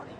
পারি